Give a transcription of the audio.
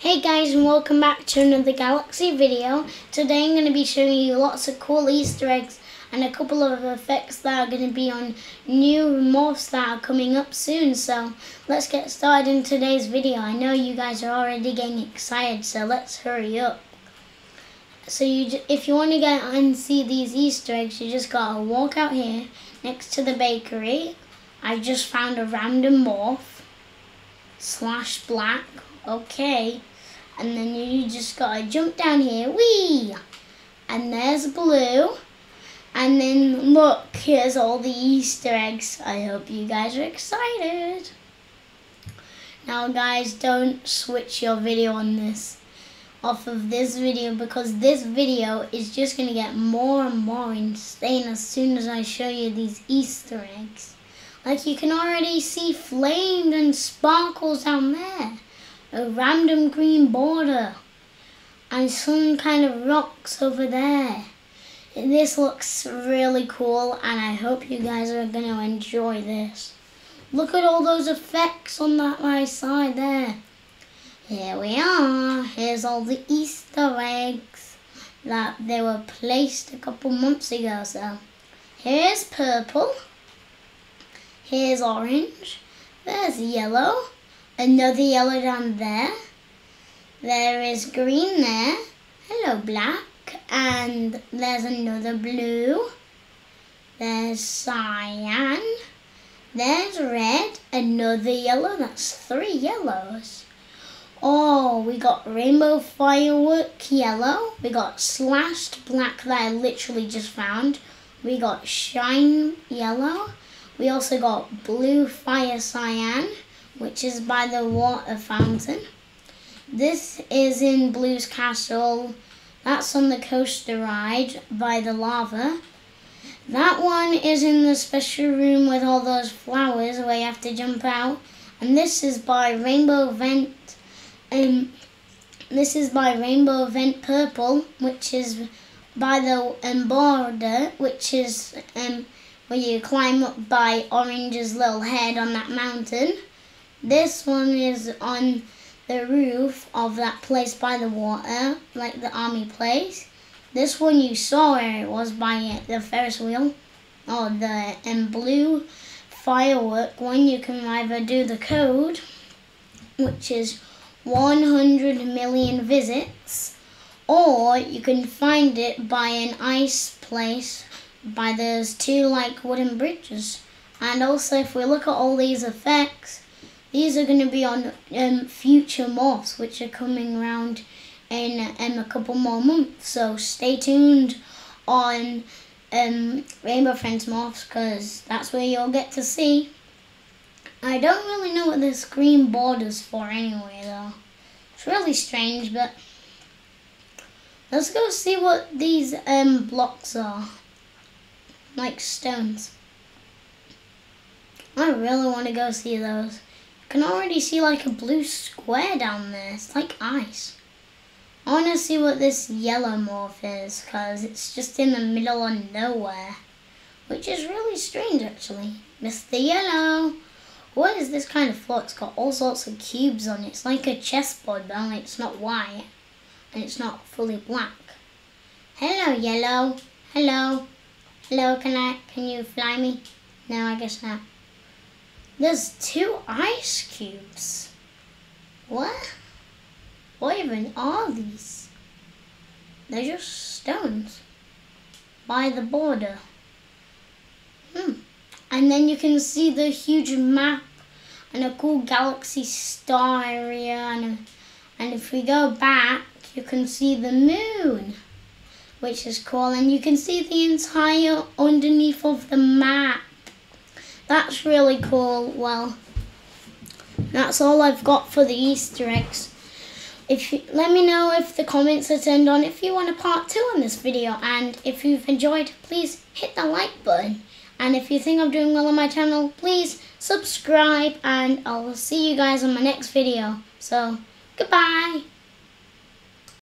Hey guys and welcome back to another Galaxy video. Today I'm going to be showing you lots of cool Easter eggs and a couple of effects that are going to be on new morphs that are coming up soon. So let's get started in today's video. I know you guys are already getting excited so let's hurry up. So you, if you want to get and see these Easter eggs you just got to walk out here next to the bakery. I just found a random morph slash black okay and then you just gotta jump down here wee. And there's blue. And then look here's all the easter eggs. I hope you guys are excited. Now guys don't switch your video on this off of this video because this video is just to get more and more insane as soon as I show you these easter eggs. Like you can already see flames and sparkles down there a random green border and some kind of rocks over there. This looks really cool and I hope you guys are going to enjoy this. Look at all those effects on that right side there. Here we are. Here's all the Easter eggs that they were placed a couple months ago. So here's purple. Here's orange. There's yellow another yellow down there. There is green there. Hello, black. And there's another blue. There's cyan. There's red. Another yellow. That's three yellows. Oh, we got rainbow firework yellow. We got slashed black that I literally just found. We got shine yellow. We also got blue fire cyan which is by the water fountain. This is in Blue's Castle. That's on the coaster ride by the lava. That one is in the special room with all those flowers where you have to jump out. And this is by Rainbow Vent. Um, this is by Rainbow Vent Purple, which is by the um, border, which is um, where you climb up by Orange's little head on that mountain. This one is on the roof of that place by the water, like the army place. This one you saw where it was by the Ferris wheel. Oh, the and blue firework one you can either do the code, which is 100 million visits, or you can find it by an ice place by those two like wooden bridges. And also if we look at all these effects, these are going to be on um, future morphs, which are coming around in um, a couple more months. So stay tuned on um, Rainbow Friends morphs because that's where you'll get to see. I don't really know what this green border's for anyway, though. It's really strange, but let's go see what these um, blocks are. Like stones. I really want to go see those can already see like a blue square down there. It's like ice. I want to see what this yellow morph is because it's just in the middle of nowhere. Which is really strange actually. Mr. Yellow. What is this kind of floor? It's got all sorts of cubes on it. It's like a chessboard but only it's not white. And it's not fully black. Hello, Yellow. Hello. Hello, can I, can you fly me? No, I guess not. There's two ice cubes. What? What even are these? They're just stones by the border. Hmm. And then you can see the huge map and a cool galaxy star area. And, and if we go back, you can see the moon, which is cool. And you can see the entire underneath of the map. That's really cool. Well, that's all I've got for the Easter eggs. If you, Let me know if the comments are turned on if you want a part two on this video. And if you've enjoyed, please hit the like button. And if you think I'm doing well on my channel, please subscribe. And I'll see you guys on my next video. So, goodbye.